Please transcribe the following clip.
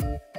you